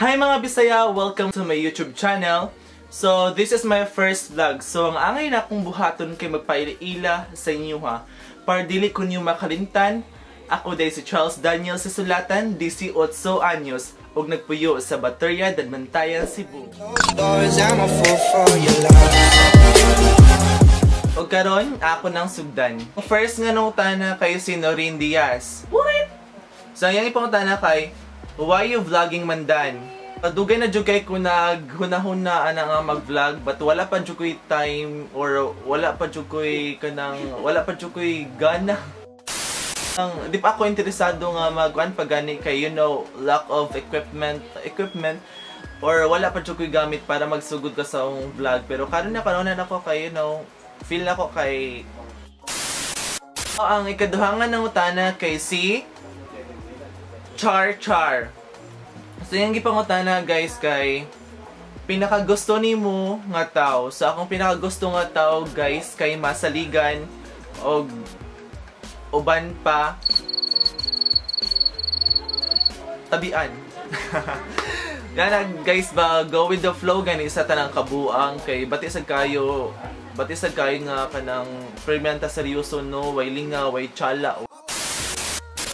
Hi mga Bisaya! Welcome to my YouTube channel. So, this is my first vlog. So, ang angay na akong buhaton kay magpaila sa inyo ha. Para dili ko niyo makalintan, ako day si Charles Daniel sa sulatan, 18 anyos, ug nagpuyo sa Bateria, Dadmantayan, Cebu. O karon, ako nang sugdan. First nga nung tana kay si Norin Diaz. What? So, yung ipangutana kay, why you vlogging mandan? Dugay na jud kay ko naghunahuna ana nga mag-vlog but wala pa jud time or wala pa jud kanang wala pa jud gana. Ang di pa ako interesado nga magkuan pag gani kay you know lack of equipment equipment or wala pa jud gamit para magsugod ka sa akong vlog pero karon na karon na ako kay you know feel na kay ang ikaduhangan ng utana kay si Char Char. So yung gipangutana guys kay pinakagusto nimo nga tao. So akong pinakagusto nga tao guys kay masaligan og uban pa tabian. Gana guys ba go with the flow gani sa tanang kabuang kay bati sad kayo bati sad kayo nga kanang fermenta seryoso no way linga way chala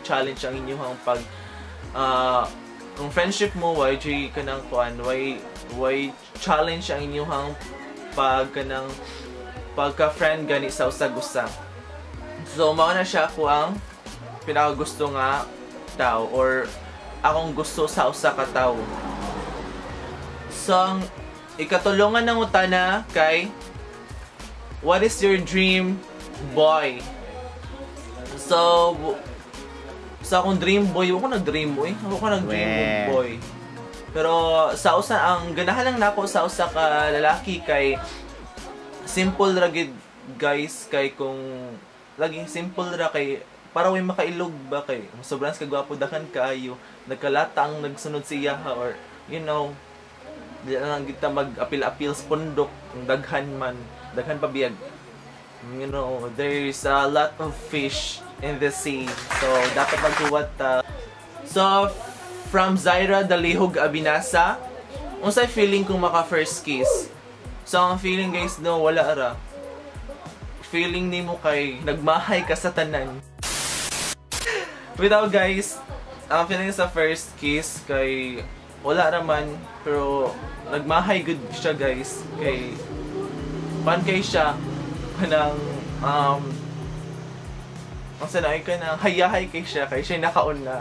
challenge ang inyong pag ah kung friendship mo why jay kanang kuan why why challenge ang inyong pag kanang pagka friend gani sa usag-usa so mao na siya ako ang pinakagusto nga tao or akong gusto sa usa ka tao. So ang ikatulungan ng utana kay what is your dream boy? So sa akong dream boy, ako nag-dream boy. Ako ko nag-dream boy. Pero sa usa ang ganahan lang nako sa usa ka lalaki kay simple ra gid guys kay kung laging simple ra kay para way makailog ba kay? Sobrang ka gwapo dakan kaayo. Nagkalata ang nagsunod siya ha or you know di na lang kita mag-apil-apil sa pundok kung daghan man. Daghan pa biyag you know, there's a lot of fish in the sea. So, dapat magkuwat ta. So, from Zaira Dalihog Abinasa, unsay feeling kung maka first kiss? So, ang feeling guys, no, wala ara. Feeling nimo kay nagmahay ka sa tanan. Without guys, ang feeling sa first kiss kay wala raman pero nagmahay good siya guys kay pan kay siya kanang um ang sanay ka na hayahay kay siya kay siya nakaon na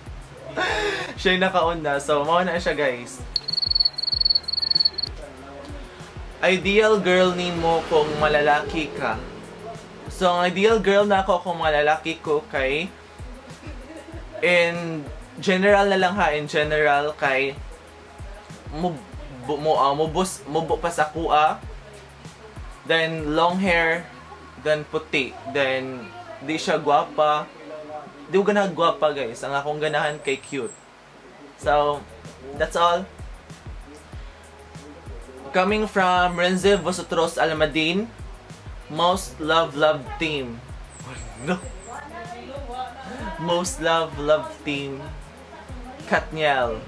siya nakaon na so mao na siya guys. Ideal girl ni mo kung malalaki ka. So ang ideal girl na ako kung malalaki ko kay in general na lang ha in general kay mo mo mo, uh, mubos mubo pa sa kuha then long hair, then puti, then di siya gwapa. Di ko ganahan gwapa guys, ang akong ganahan kay cute. So, that's all. Coming from Renze Vosotros Almadin, most love love team. No. Most love love team. Katniel.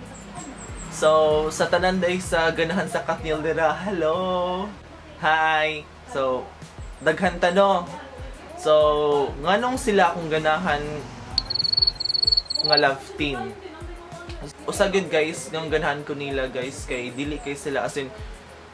So, sa tanan day sa ganahan sa Katniel dira, hello. Hi! So, daghan tano. So, nganong sila akong ganahan nga love team. Usagid guys, yung ganahan ko nila guys kay dili kay sila as in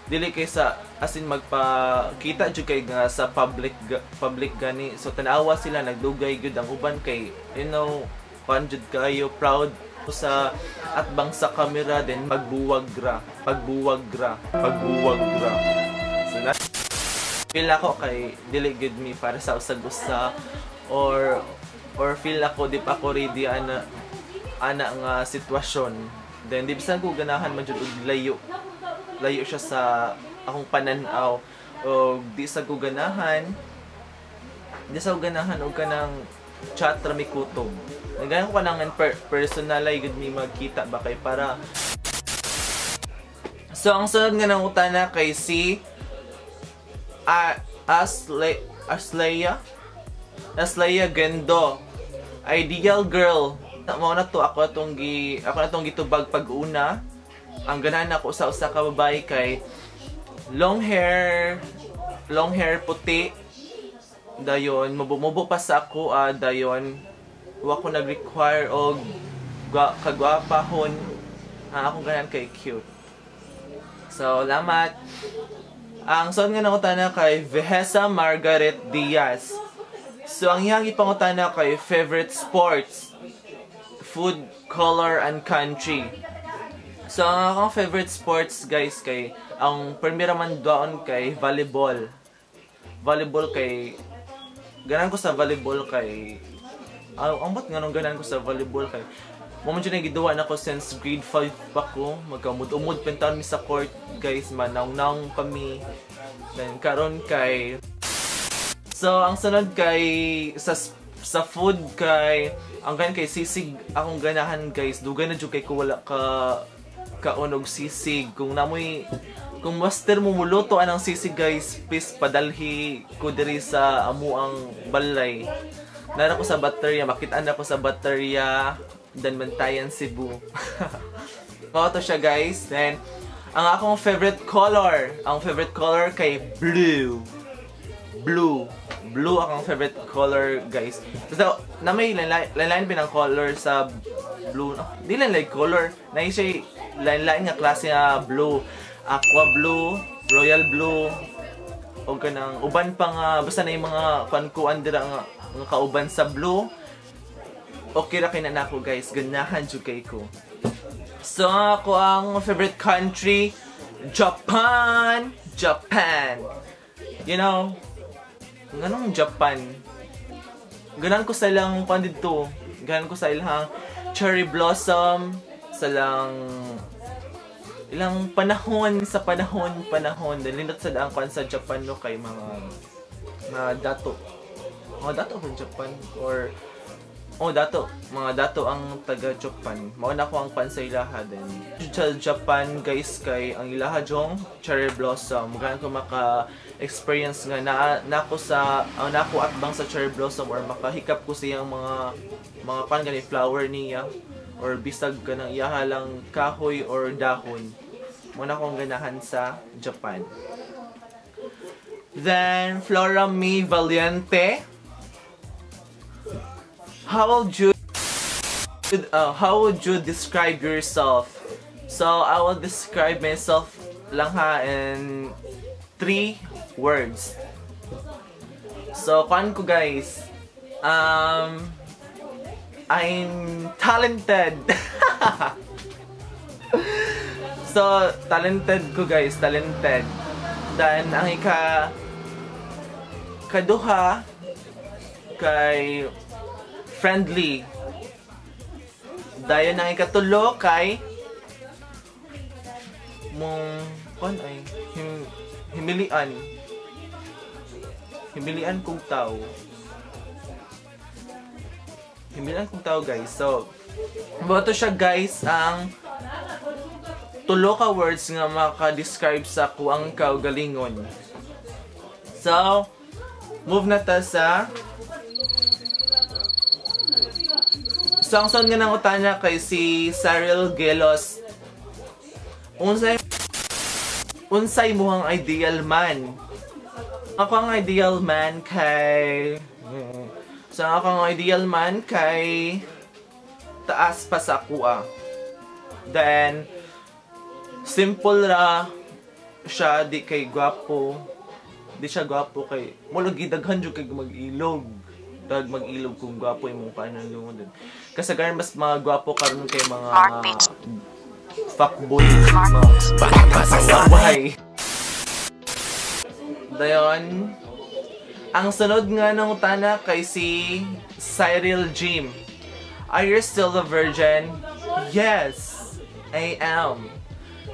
dili kay sa as in magpakita jud kay nga sa public public gani. So tanawa sila nagdugay gud ang uban kay you know kuan jud kayo proud sa atbang sa camera then magbuwag ra pagbuwag ra pagbuwag ra So, na feel ako kay dili good me para sa usag-usa or or feel ako di pa ako ready ana ana nga sitwasyon. Then di bisan ko ganahan man jud layo. Layo siya sa akong pananaw o di sa ko ganahan di sa ko ganahan og kanang chat ra mi kutob. Nagayon ko kanang per personal ay good me magkita ba kay para So ang sunod nga nang utana kay si A Asle Asleya Asleya Gendo Ideal girl Mao na to ako atong gi ako na tong gitubag pag-una. Ang ganahan ako sa usa ka babae kay long hair, long hair puti. Dayon, mubo pa sa ako ah, dayon. Wa ko nag-require og gwa, kagwapahon. Ah, akong ganahan kay cute. So, lamat. Ang son nga nangutana kay Vehesa Margaret Diaz. So, ang iyang ipangutana kay favorite sports, food, color, and country. So, ang akong favorite sports, guys, kay ang primera man doon kay volleyball. Volleyball kay ganan ko sa volleyball kay Ah, ang ba't nga nung ganan ko sa volleyball kay mo man na giduwa na ko since grade 5 pa ko. Magkamud-umod pentan mi sa court guys. Manaw-naw pa mi then karon kay So, ang sunod kay sa sa food kay ang gan kay sisig akong ganahan guys. Dugay na jud kay ko wala ka kaunog sisig. Kung namoy kung master mo muluto anang sisig guys please padalhi ko diri sa amo ang balay. Nara ko sa baterya. Makita na ko sa baterya dan Mantayan Cebu Mao to siya guys then ang akong favorite color ang favorite color kay blue blue. Blue akong favorite color, guys. So, na may line-line pinang color sa blue. Oh, di lang like color. Na siya line-line nga klase nga blue. Aqua blue, royal blue, o kanang uban pa nga basta na yung mga pankuan dira nga, nga kauban sa blue. Okay ra kay na guys, ganahan jud kay ko. So ako ang favorite country, Japan, Japan. You know, ganong Japan. Ganan ko sa ilang pan dito. Ganan ko sa ilang cherry blossom, sa ilang ilang panahon sa panahon panahon dalindot sa daang kwan sa Japan no kay mga mga dato mga dato from Japan or oh dato. Mga dato ang taga Japan. Mao na ko ang pan sa ilaha din. Sa Japan guys kay ang ilaha jong cherry blossom. Gan ko maka experience nga na nako sa ang nako at bang sa cherry blossom or makahikap ko siyang mga mga pan gani flower niya or bisag ka ng iyaha lang kahoy or dahon. Muna akong ganahan sa Japan. Then Flora Mi Valiente how would you uh, how would you describe yourself so I will describe myself lang ha in three words so kuan ko guys um I'm talented. so, talented ko guys, talented. Then, ang ika kaduha kay friendly. Dayon ang ikatulo kay mong kon ay him, himilian. Himilian kong tao himilan kong tao guys. So, boto siya guys ang tulo ka words nga maka-describe sa kuang kaugalingon. So, move na ta sa So, ang son nga nang utanya kay si Cyril Gelos. Unsay unsay mo ang ideal man? Ako ang ideal man kay So, akong ideal man kay taas pa sa kuha. Then, simple ra siya, di kay gwapo. Di siya gwapo kay... Mula gidaghan dyan kay mag-ilog. Dag mag-ilog kung gwapo yung mukha ng lungo din. Kasi ganyan mas mga gwapo karon kay mga fuckboy. Mga pasaway. Dayon, ang sunod nga ng utana kay si Cyril Jim. Are you still a virgin? Yes, I am.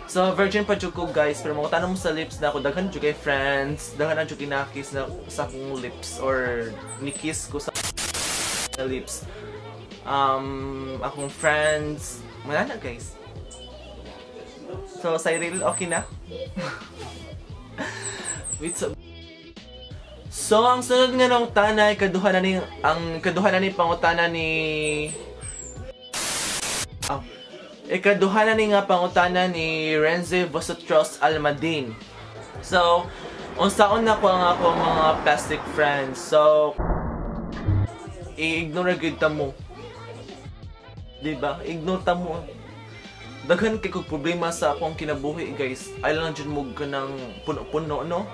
So, virgin pa jud ko guys, pero mga tanong mo sa lips na ako, daghan jud kay friends, daghan na jud kinakis na sa akong lips or nikiss ko sa lips. Um, akong friends, wala na guys. So, Cyril, okay na? Wait, so, So, ang sunod nga nung tanay, kaduha na ni, ang kaduha na ni pangutana ni ikaduha na ni nga pangutana ni Renze Vosotros Almadin. So, unsaon na ko ang ako mga plastic friends. So, i-ignore gid ta mo. Diba? Ignore ta mo. Daghan kay kog problema sa akong kinabuhi, guys. Ay lang jud mo kanang puno-puno, no?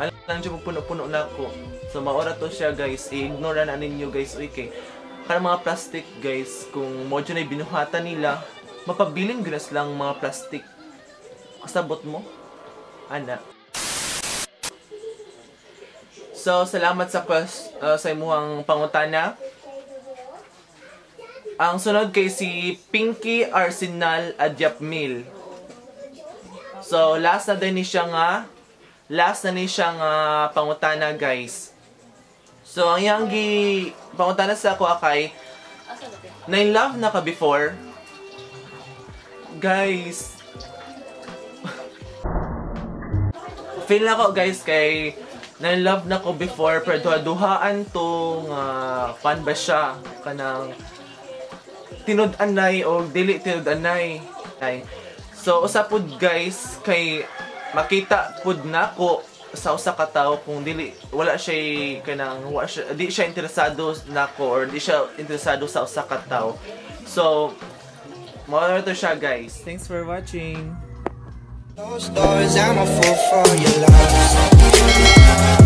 Ay lang jud mo puno-puno na ako. So, maora to siya, guys. I-ignore na ninyo, guys. Okay. Karang mga plastic, guys, kung mo ay binuhatan nila, mapabiling ginas lang mga plastic. Kasabot mo? Ana. So, salamat sa quest, uh, sa imuhang pangutana. Ang sunod kay si Pinky Arsenal Adyapmil. So, last na din ni siya nga, last na ni siya nga pangutana, guys. So, ang yang gi pangutana sa ako akay, na in love na ka before, guys, feel na ko guys kay na in love na ko before pero duha-duhaan to nga fan ba siya? Kanang tinud-anay o dili tinud-anay. Ay. So usa pud guys kay makita pud nako sa usa ka tawo kung dili wala siya kanang wala siya, di siya interesado nako or di siya interesado sa usa ka tawo. So To siya guys. Thanks for watching. Those doors, I'm a fool for your love.